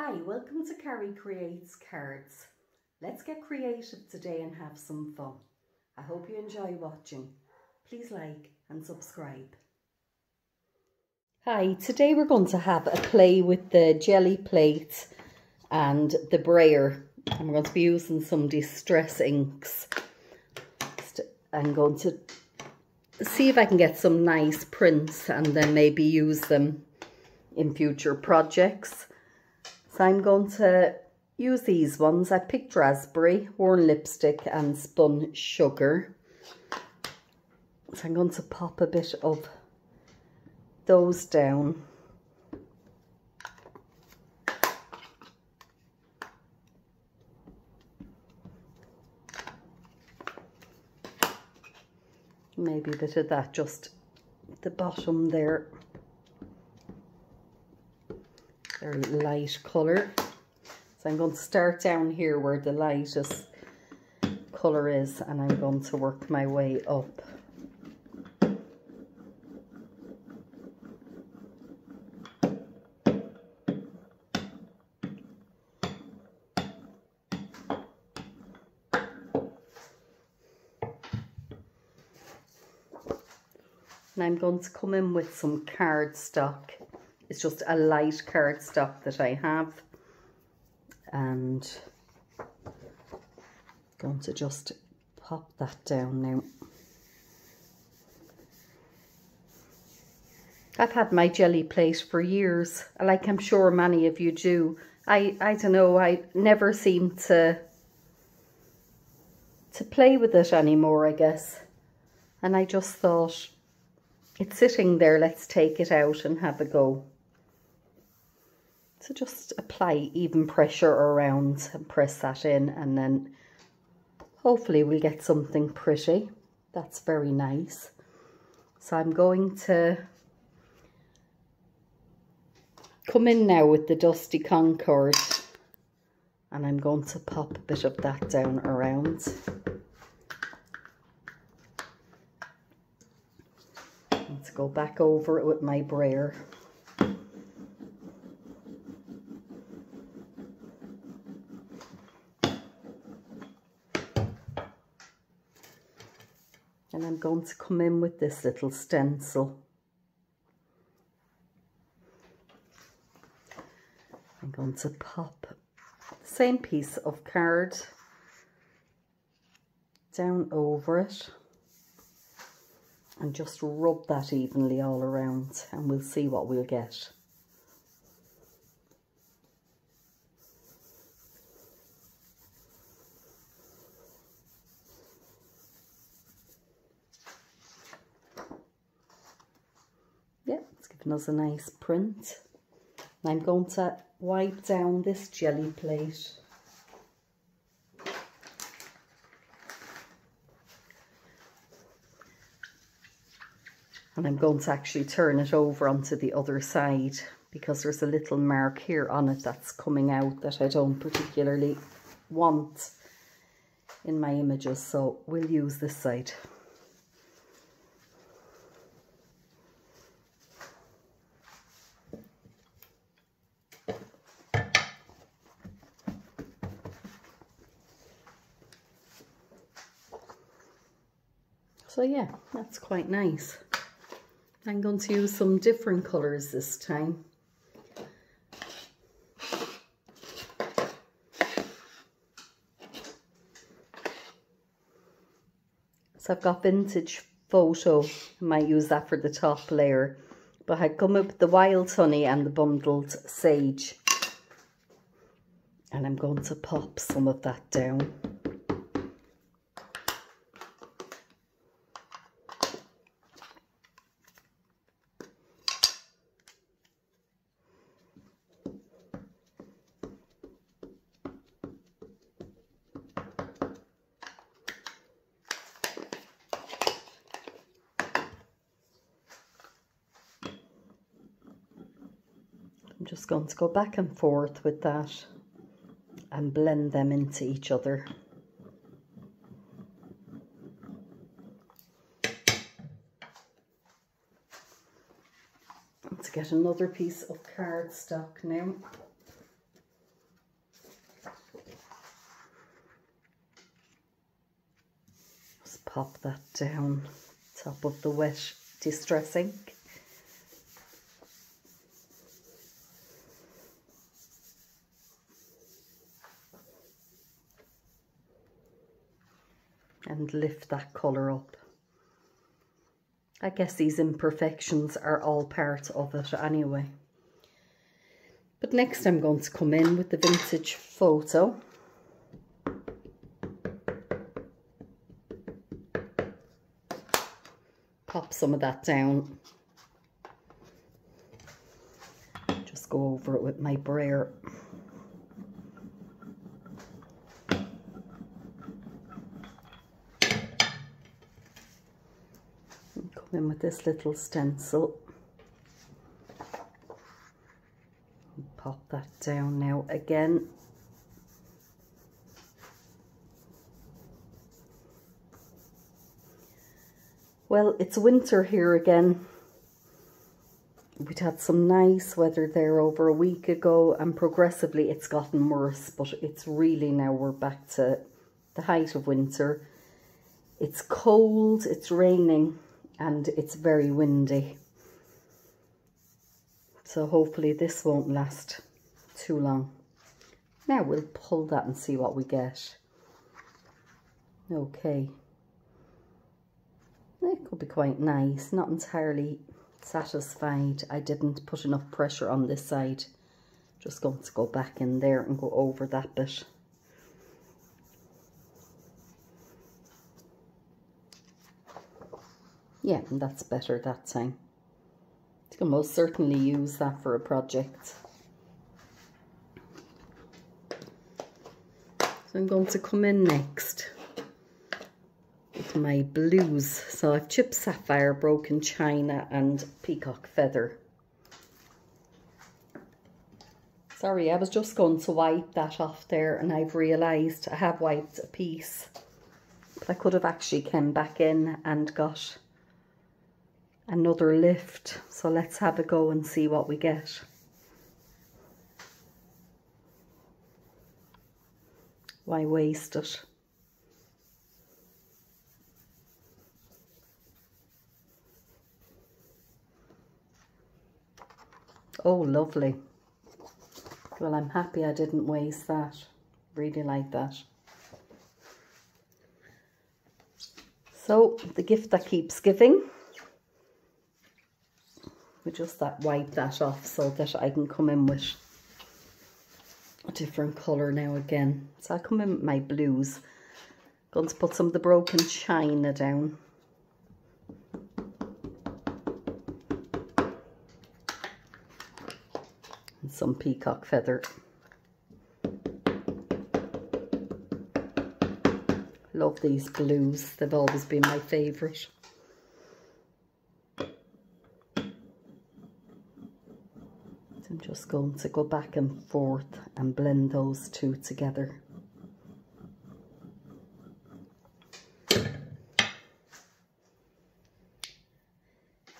Hi, welcome to Carrie Creates Cards. Let's get creative today and have some fun. I hope you enjoy watching. Please like and subscribe. Hi, today we're going to have a play with the Gelli plate and the brayer. We're going to be using some distress inks. I'm going to see if I can get some nice prints and then maybe use them in future projects. So I'm going to use these ones. I picked raspberry, worn lipstick and spun sugar. So I'm going to pop a bit of those down. Maybe a bit of that just the bottom there very light colour. So I'm going to start down here where the lightest colour is and I'm going to work my way up. And I'm going to come in with some cardstock it's just a light cardstock that I have and I'm going to just pop that down now. I've had my Gelli plate for years, like I'm sure many of you do. I, I don't know, I never seem to to play with it anymore, I guess. And I just thought, it's sitting there, let's take it out and have a go. So just apply even pressure around and press that in and then hopefully we'll get something pretty. That's very nice. So I'm going to come in now with the Dusty Concord and I'm going to pop a bit of that down around. Let's go back over it with my brayer. And I'm going to come in with this little stencil. I'm going to pop the same piece of card down over it and just rub that evenly all around and we'll see what we'll get. giving a nice print. I'm going to wipe down this Gelli plate. And I'm going to actually turn it over onto the other side because there's a little mark here on it that's coming out that I don't particularly want in my images. So we'll use this side. So yeah, that's quite nice. I'm going to use some different colours this time. So I've got vintage photo, I might use that for the top layer. But I come up with the wild honey and the bundled sage. And I'm going to pop some of that down. want to go back and forth with that and blend them into each other. Let's get another piece of cardstock now. Just pop that down top of the wet distress ink. And lift that colour up. I guess these imperfections are all part of it anyway. But next I'm going to come in with the vintage photo. Pop some of that down. Just go over it with my brayer. Come with this little stencil. Pop that down now again. Well, it's winter here again. We'd had some nice weather there over a week ago and progressively it's gotten worse, but it's really now we're back to the height of winter. It's cold, it's raining, and it's very windy. So hopefully this won't last too long. Now we'll pull that and see what we get. Okay. It could be quite nice, not entirely satisfied. I didn't put enough pressure on this side. Just going to go back in there and go over that bit. Yeah, that's better that time. You can most certainly use that for a project. So I'm going to come in next with my blues. So I've chipped sapphire, broken china and peacock feather. Sorry, I was just going to wipe that off there and I've realised I have wiped a piece. But I could have actually come back in and got another lift. So let's have a go and see what we get. Why waste it? Oh, lovely. Well, I'm happy I didn't waste that. Really like that. So, the gift that keeps giving we just that wipe that off so that I can come in with a different colour now again. So I come in with my blues. Going to put some of the broken china down. And some peacock feather. Love these blues. They've always been my favourite. I'm going to go back and forth and blend those two together.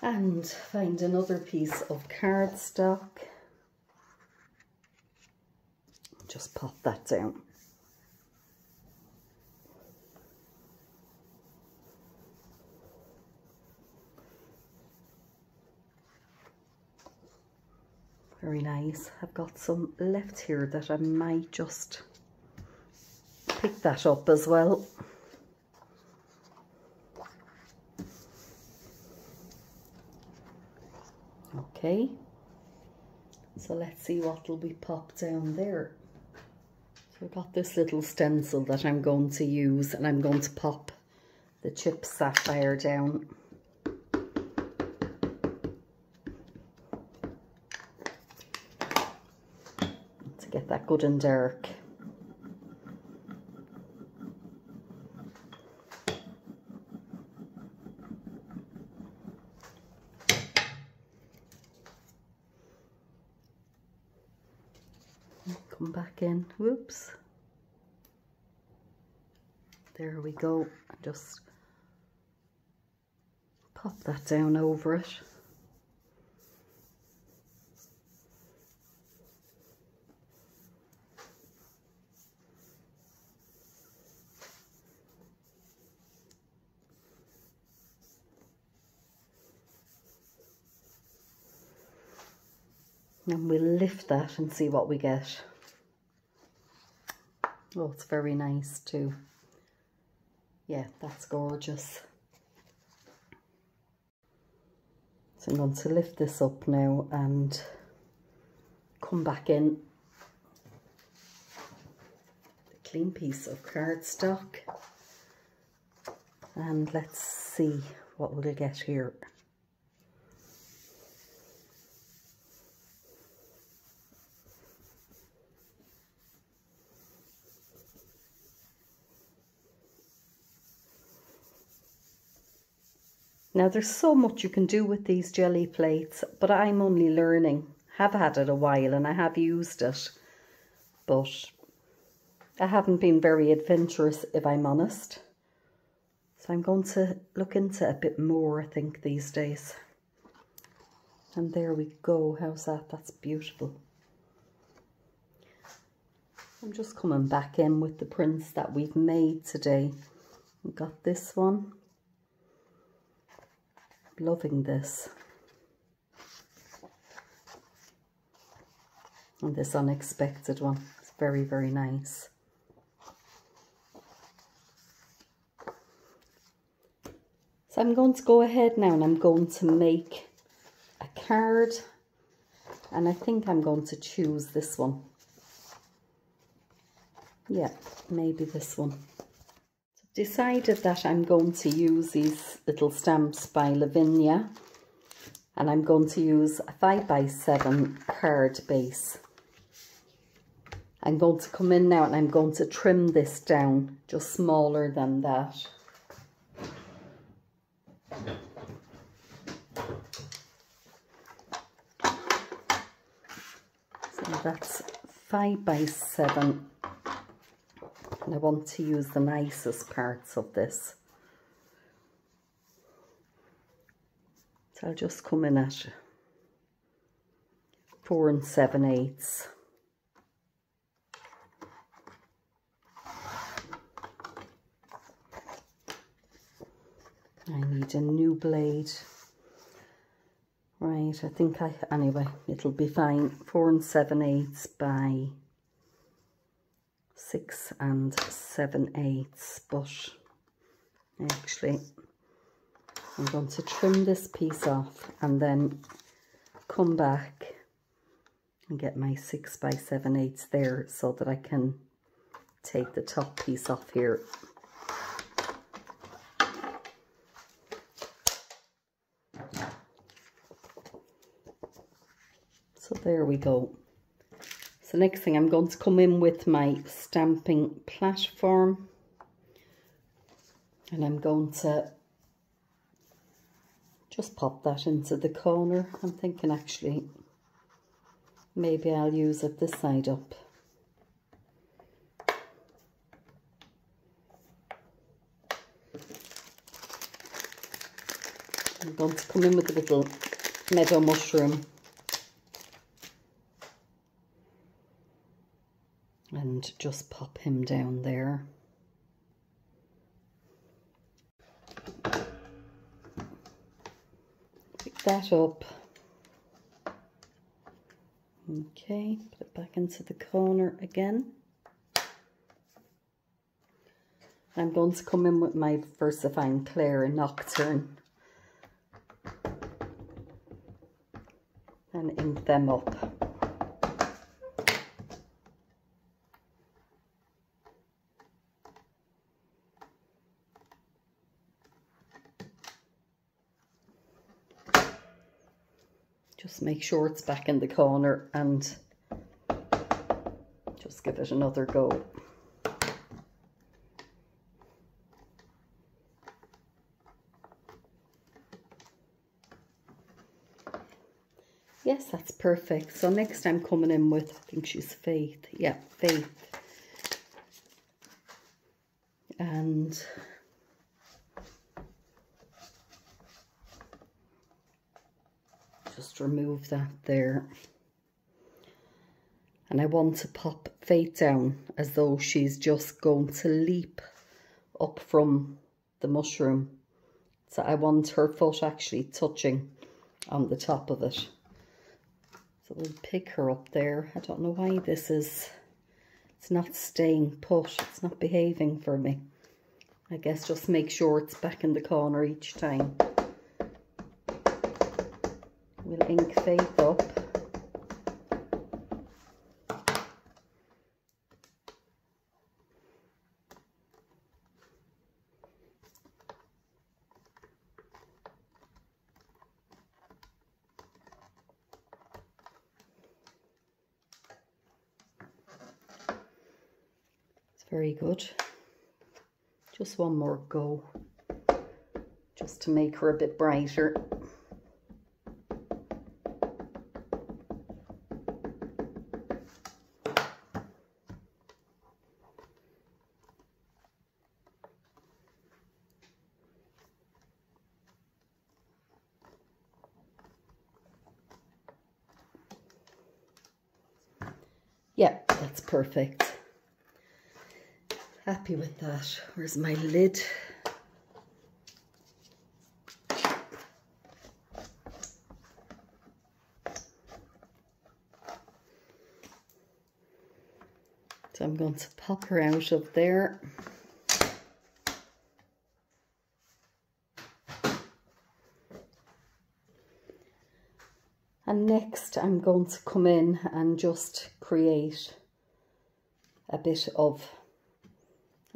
And find another piece of cardstock. Just pop that down. Very nice. I've got some left here that I might just pick that up as well. Okay, so let's see what will be popped down there. So I've got this little stencil that I'm going to use and I'm going to pop the chip sapphire down. get that good and dark. Come back in, whoops. There we go, just pop that down over it. And we'll lift that and see what we get. Oh, it's very nice too. Yeah, that's gorgeous. So I'm going to lift this up now and come back in the clean piece of cardstock and let's see what we'll get here. Now there's so much you can do with these Gelli plates, but I'm only learning. Have had it a while and I have used it, but I haven't been very adventurous if I'm honest. So I'm going to look into a bit more, I think, these days. And there we go. How's that? That's beautiful. I'm just coming back in with the prints that we've made today. We've got this one loving this. And this unexpected one. It's very, very nice. So I'm going to go ahead now and I'm going to make a card. And I think I'm going to choose this one. Yeah, maybe this one decided that I'm going to use these little stamps by Lavinia and I'm going to use a 5x7 card base. I'm going to come in now and I'm going to trim this down just smaller than that. So that's 5 by 7 and I want to use the nicest parts of this. So I'll just come in at four and seven eighths. I need a new blade. Right, I think I, anyway, it'll be fine. Four and seven eighths by six and seven eighths. But actually I'm going to trim this piece off and then come back and get my six by seven eighths there so that I can take the top piece off here. So there we go so next thing I'm going to come in with my stamping platform and I'm going to just pop that into the corner. I'm thinking actually maybe I'll use it this side up. I'm going to come in with a little meadow mushroom and just pop him down there. Pick that up. Okay, put it back into the corner again. I'm going to come in with my VersaFine Clair Nocturne and ink them up. Sure it's back in the corner and just give it another go. Yes, that's perfect. So next I'm coming in with, I think she's Faith. Yeah, Faith. And remove that there. And I want to pop Faith down as though she's just going to leap up from the mushroom. So I want her foot actually touching on the top of it. So we'll pick her up there. I don't know why this is, it's not staying put. It's not behaving for me. I guess just make sure it's back in the corner each time. We'll ink Faith up. It's very good. Just one more go, just to make her a bit brighter. Yeah, that's perfect happy with that. Where's my lid? So I'm going to pop her out of there. And next I'm going to come in and just create a bit of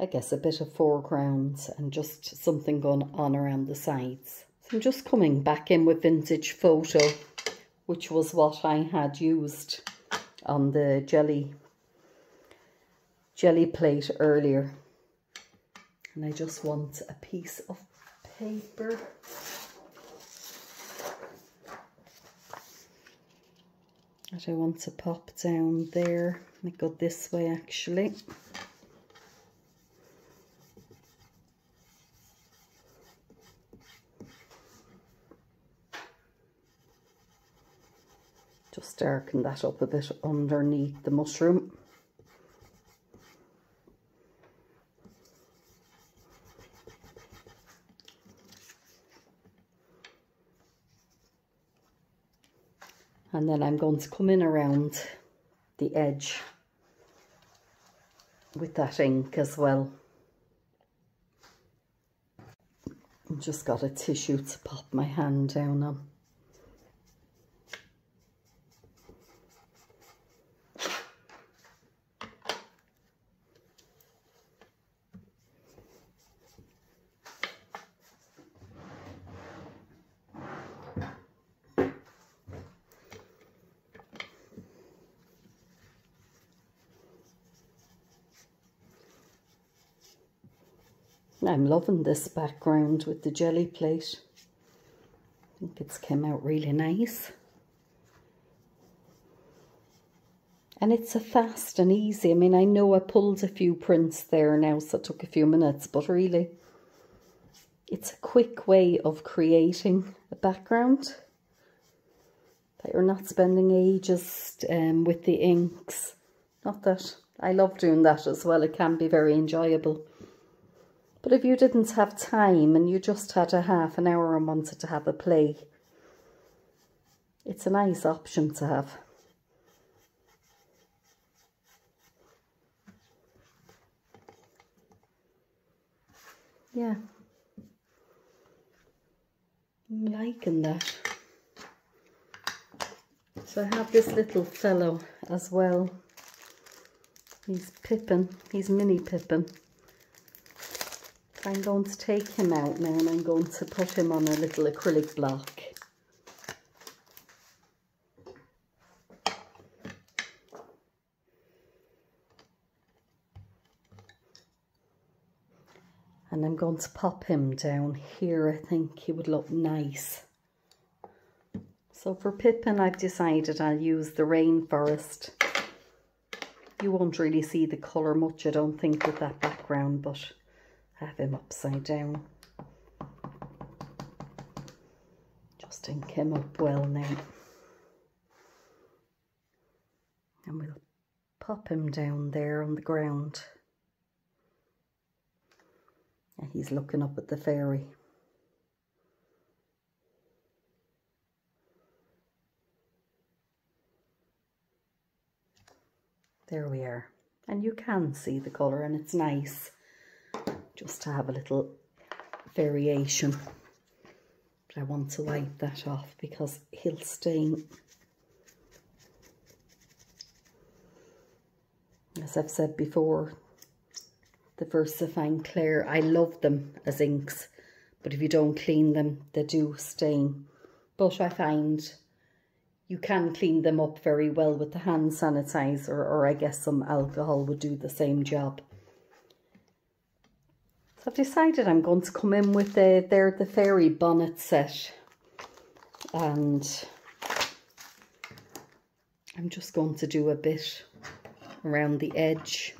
I guess a bit of foreground and just something going on around the sides. So I'm just coming back in with vintage photo, which was what I had used on the Gelli Gelli plate earlier. And I just want a piece of paper. I want to pop down there. Let go this way actually. just darken that up a bit underneath the mushroom. And then I'm going to come in around the edge with that ink as well. I've just got a tissue to pop my hand down on. I'm loving this background with the Gelli plate. I think it's came out really nice. And it's a fast and easy. I mean, I know I pulled a few prints there now, so it took a few minutes, but really, it's a quick way of creating a background that you're not spending ages um, with the inks. Not that I love doing that as well. It can be very enjoyable. But if you didn't have time and you just had a half an hour and wanted to have a play, it's a nice option to have. Yeah. I'm liking that. So I have this little fellow as well. He's Pippin. He's mini Pippin. I'm going to take him out now and I'm going to put him on a little acrylic block. And I'm going to pop him down here. I think he would look nice. So for Pippin, I've decided I'll use the Rainforest. You won't really see the colour much, I don't think, with that background, but have him upside down. Just ink him up well now. And we'll pop him down there on the ground. And he's looking up at the fairy. There we are. And you can see the colour and it's nice just to have a little variation. But I want to wipe that off because he'll stain. As I've said before, the VersaFine Clair, I love them as inks, but if you don't clean them, they do stain. But I find you can clean them up very well with the hand sanitizer or I guess some alcohol would do the same job. So I've decided I'm going to come in with the, they're the fairy bonnet set and I'm just going to do a bit around the edge.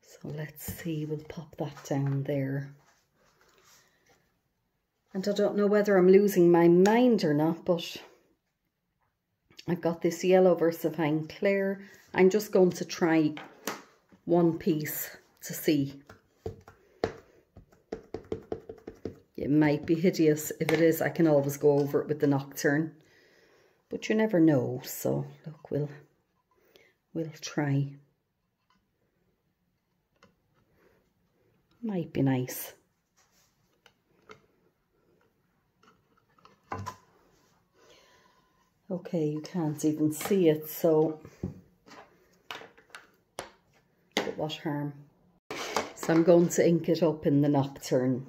So let's see, we'll pop that down there. And I don't know whether I'm losing my mind or not, but I've got this yellow VersaFine Clair. I'm just going to try one piece to see. It might be hideous. If it is, I can always go over it with the Nocturne. But you never know, so look, we'll, we'll try. Might be nice. Okay, you can't even see it, so what harm. So I'm going to ink it up in the Nocturne.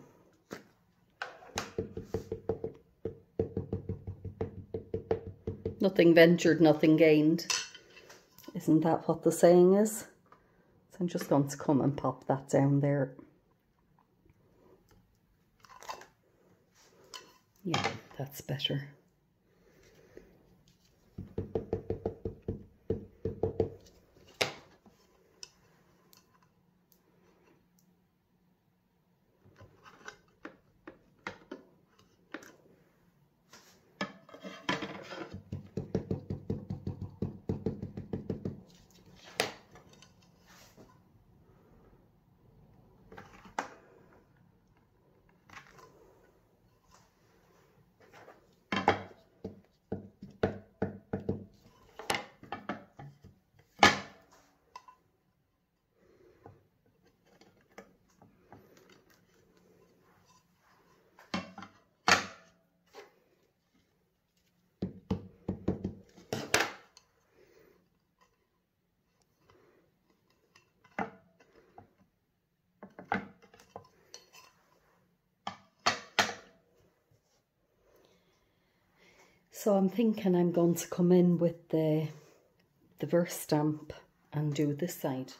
Nothing ventured, nothing gained. Isn't that what the saying is? So I'm just going to come and pop that down there. Yeah, that's better. So I'm thinking I'm going to come in with the, the verse stamp and do this side.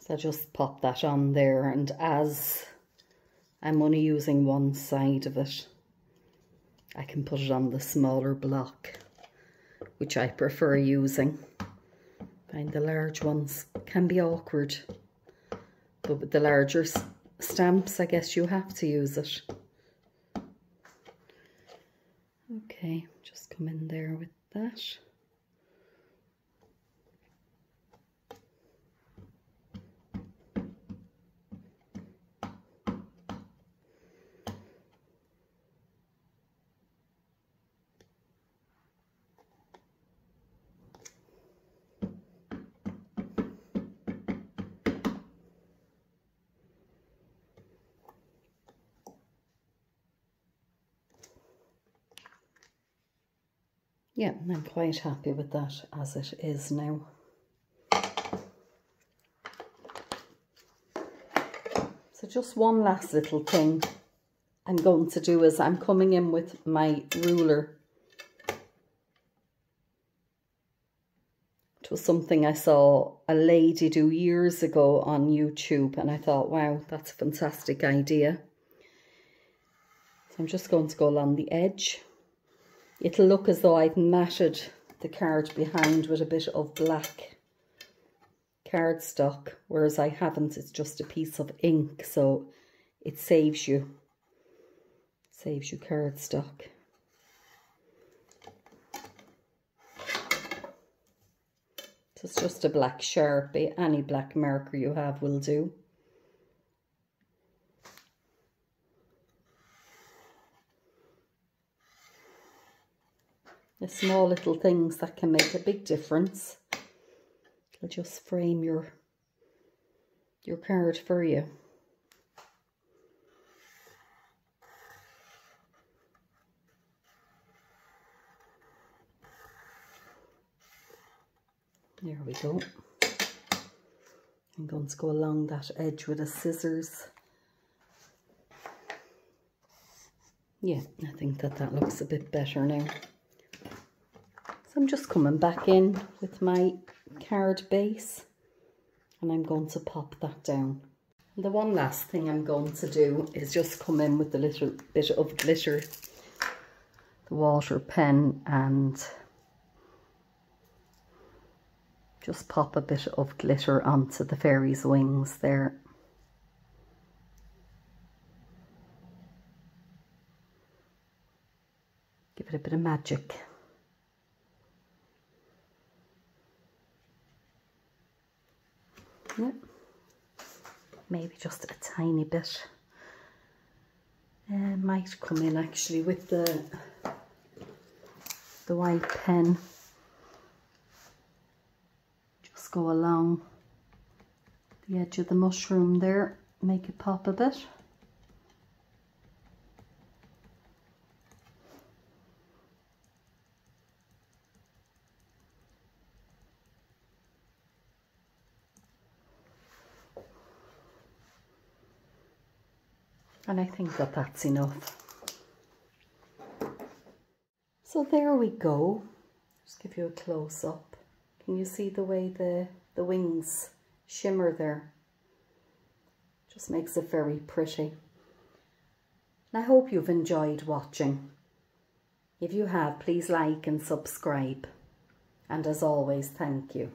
So I just pop that on there and as I'm only using one side of it, I can put it on the smaller block, which I prefer using. Find the large ones can be awkward, but with the larger stamps, I guess you have to use it. Okay come in there with that. Yeah, I'm quite happy with that as it is now. So just one last little thing I'm going to do is I'm coming in with my ruler. It was something I saw a lady do years ago on YouTube and I thought, wow, that's a fantastic idea. So I'm just going to go along the edge it'll look as though I've matted the card behind with a bit of black cardstock, whereas I haven't, it's just a piece of ink, so it saves you, saves you cardstock. So it's just a black Sharpie, any black marker you have will do. The small little things that can make a big difference. It'll just frame your your card for you. There we go. I'm going to go along that edge with a scissors. Yeah, I think that that looks a bit better now. So I'm just coming back in with my card base and I'm going to pop that down. The one last thing I'm going to do is just come in with a little bit of glitter, the water pen and just pop a bit of glitter onto the fairy's wings there. Give it a bit of magic. Yep. Maybe just a tiny bit. Uh, might come in actually with the the white pen Just go along the edge of the mushroom there, make it pop a bit. And I think that that's enough. So there we go. Just give you a close up. Can you see the way the, the wings shimmer there? Just makes it very pretty. And I hope you've enjoyed watching. If you have, please like and subscribe. And as always, thank you.